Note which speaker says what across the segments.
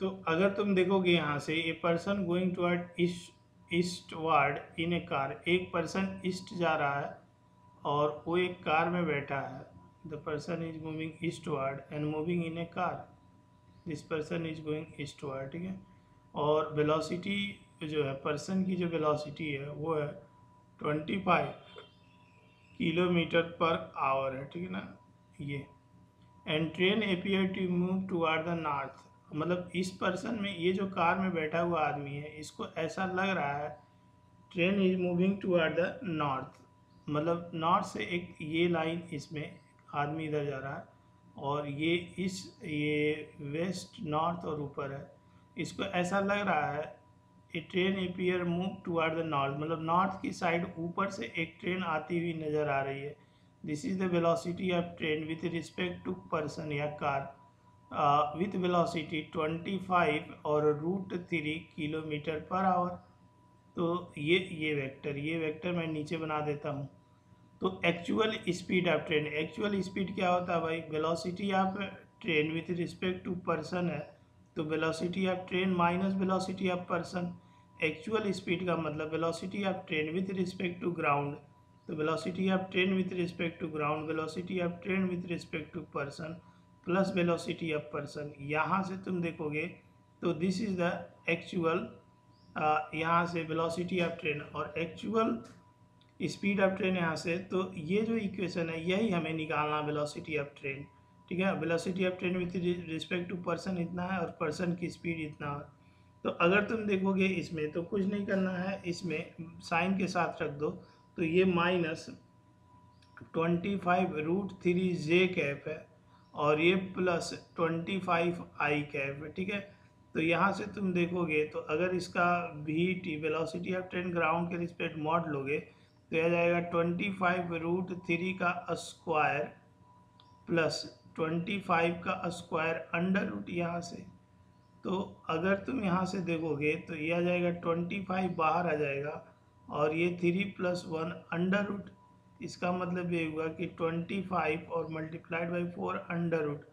Speaker 1: तो अगर तुम देखोगे यहाँ से a person going toward east eastward in a car एक पर्सन ईस्ट जा रहा है और वो एक कार में बैठा है। The person is moving eastward and moving in a car this person is going eastward ठीक है? और वेलोसिटी जो है पर्सन की जो वेलोसिटी है, वो है twenty five kilometre per hour है, ठीक है ना? ये। And train appear to move toward the north मतलब इस पर्सन में ये जो कार में बैठा हुआ आदमी है, इसको ऐसा लग रहा है train is moving toward the north मतलब नॉर्थ से एक ये लाइन इसमें आदमी इधर जा रहा है और ये इस, ये वेस्ट नॉर्थ और ऊपर है। इसको ऐसा लग रहा है a train appear move toward the north मतलब नॉर्थ की साइड ऊपर से एक ट्रेन आती हुई नज़र आ रही है। This is the velocity of train with respect to person या कार विथ वेलोसिटी 25 और root three kilometre per hour तो ये ये वेक्टर ये वेक्टर मैं नीचे बना देता हूँ। तो actual speed of train actual speed क्या होता है भाई? Velocity of train with respect to person है। तो velocity of train minus velocity of person actual speed का मतलब velocity of train with respect to ground तो velocity of train with respect to ground velocity of train with respect to person plus velocity of person यहाँ से तुम देखोगे तो this is the actual यहाँ से वेलोसिटी ऑफ़ ट्रेन और actual speed of train यहाँ से तो ये जो इक्वेशन है, यही हमें निकालना वेलोसिटी ऑफ़ ट्रेन ठीक है? Velocity of train with respect to person इतना है और पर्सन की स्पीड इतना है। तो अगर तुम देखोगे इसमें तो कुछ नहीं करना है, इसमें साइन के साथ रख दो तो ये minus twenty five root three J cap है। और ये plus twenty five I cap ठीक है? तो यहाँ से तुम देखोगे तो अगर इसका V T velocity of train ground के रिस्पेक्ट मॉड लोगे तो यह जाएगा ट्वेंटी फाइव रूट थ्री का स्क्वायर प्लस ट्वेंटी फाइव का स्क्वायर अंडर रूट यहाँ से। तो अगर तुम यहाँ से देखोगे तो यह आ जाएगा ट्वेंटी फाइव बाहर आ जाएगा, और ये three plus one under root इसका मतलब ये हुआ कि ट्वेंटी फाइव और multiplied by four under root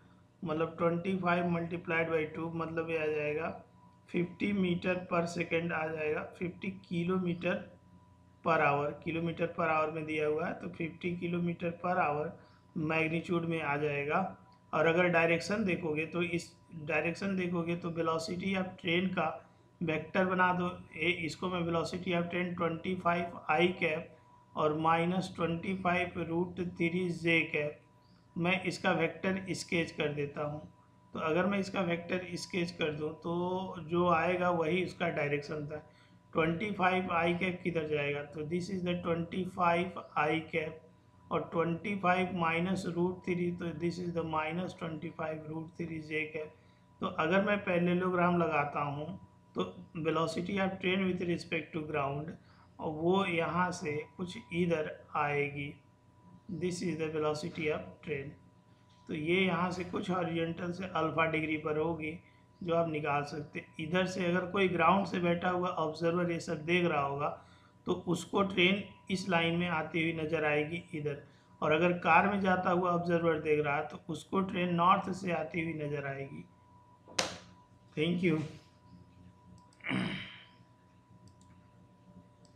Speaker 1: मतलब twenty five multiplied by two मतलब ये आ जाएगा फिफ्टी मीटर पर सेकेंड आ जाएगा fifty kilometre per hour kilometre per hour में दिया हुआ है तो fifty kilometre per hour magnitude में आ जाएगा। और अगर डायरेक्शन देखोगे तो इस डायरेक्शन देखोगे तो वेलोसिटी ऑफ़ ट्रेन का वेक्टर बना दो। ए, इसको मैं velocity of train twenty five I cap और minus twenty five root three J cap, मैं इसका वेक्टर स्केच कर देता हूँ। तो अगर मैं इसका वेक्टर स्केच कर दूँ तो जो आएगा वही उसका डायरेक्शन था। ट्वेंटी फाइव आई कैप किधर जाएगा? तो this is the twenty five I cap और twenty five minus root three तो this is the minus twenty five root three J cap. तो अगर मैं पैरेललोग्राम लगाता हूँ तो velocity of train with respect to ground और वो यहाँ से कुछ इधर आएगी। This is the velocity of train तो ये यहाँ से कुछ हॉरिजेंटल से अल्फ़ा डिग्री पर होगी, जो आप निकाल सकते इधर से अगर कोई ग्राउंड से बैठा हुआ ऑब्जर्वर ये सब देख रहा होगा तो उसको ट्रेन इस लाइन में आती हुई नज़र आएगी इधर। और अगर कार में जाता हुआ ऑब्जर्वर देख रहा है तो उसको ट्रेन नॉर्थ से आती हुई नज़र आएगी। Thank you